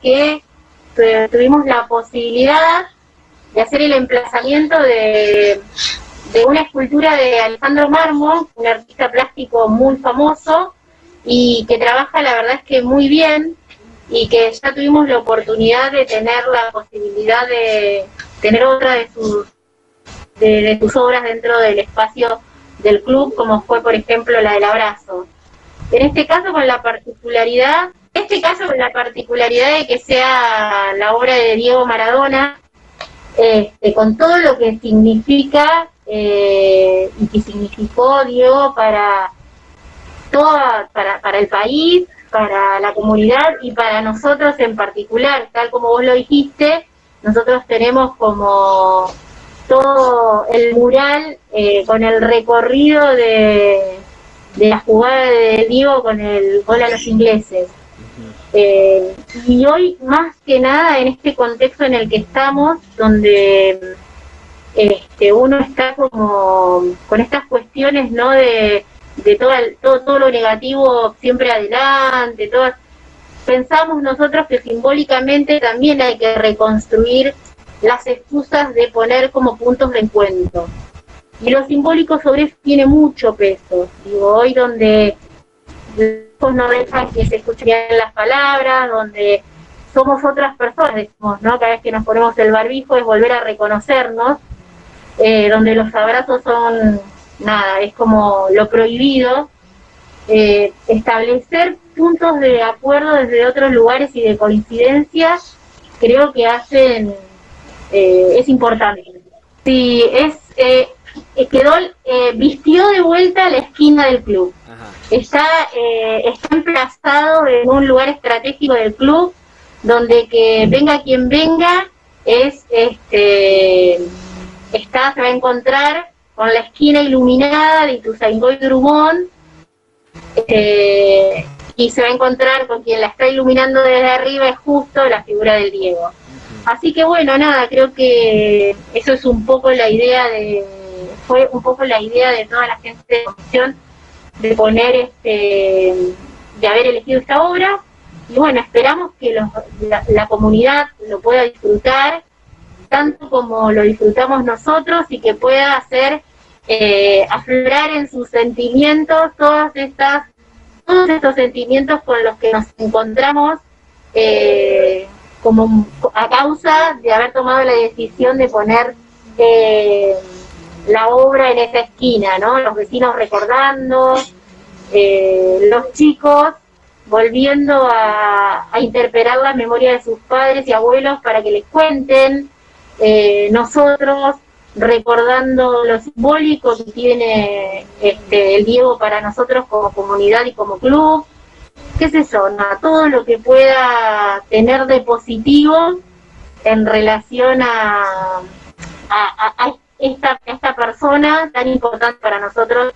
que eh, tuvimos la posibilidad de hacer el emplazamiento de, una escultura de Alejandro Marmo, un artista plástico muy famoso y que trabaja la verdad es que muy bien y que ya tuvimos la oportunidad de tener la posibilidad de tener otra de sus de, sus obras dentro del espacio del club, como fue por ejemplo la del abrazo. En este caso con la particularidad, este caso con la particularidad de que sea la obra de Diego Maradona, este, con todo lo que significa eh, y que significó Diego para toda, para, para el país, para la comunidad y para nosotros en particular, tal como vos lo dijiste, nosotros tenemos como todo el mural eh, con el recorrido de, de la jugada de Diego con el gol a los ingleses. Eh, y hoy, más que nada, en este contexto en el que estamos, donde este, uno está como con estas cuestiones, ¿no? De, de todo, todo, todo lo negativo siempre adelante, todas pensamos nosotros que simbólicamente también hay que reconstruir las excusas de poner como puntos de encuentro. Y lo simbólico sobre eso tiene mucho peso. Digo, hoy donde no dejan que se escuchen las palabras, donde somos otras personas, decimos, ¿no? Cada vez que nos ponemos el barbijo es volver a reconocernos, eh, donde los abrazos son, nada, es como lo prohibido, eh, establecer puntos de acuerdo desde otros lugares y de coincidencia, creo que hacen, eh, es importante. Sí, es, eh, quedó, vistió de vuelta la esquina del club. Está, está emplazado en un lugar estratégico del club, donde que venga quien venga, es, este, está, se va a encontrar con la esquina iluminada de Ituzaingó y Drummond, eh, y se va a encontrar con quien la está iluminando desde arriba es justo la figura del Diego. Así que bueno, nada, creo que eso es un poco la idea de, fue un poco la idea de toda la gente de comisión de poner este, de haber elegido esta obra. Y bueno, esperamos que la, comunidad lo pueda disfrutar tanto como lo disfrutamos nosotros y que pueda hacer eh, aflorar en sus sentimientos todas estas todos estos sentimientos con los que nos encontramos eh, como a causa de haber tomado la decisión de poner eh, la obra en esa esquina, ¿no? Los vecinos recordando, eh, los chicos volviendo a, a, interpelar la memoria de sus padres y abuelos para que les cuenten, nosotros recordando lo simbólico que tiene este, el Diego para nosotros como comunidad y como club, qué es eso, todo lo que pueda tener de positivo en relación a, a, esta, esta persona tan importante para nosotros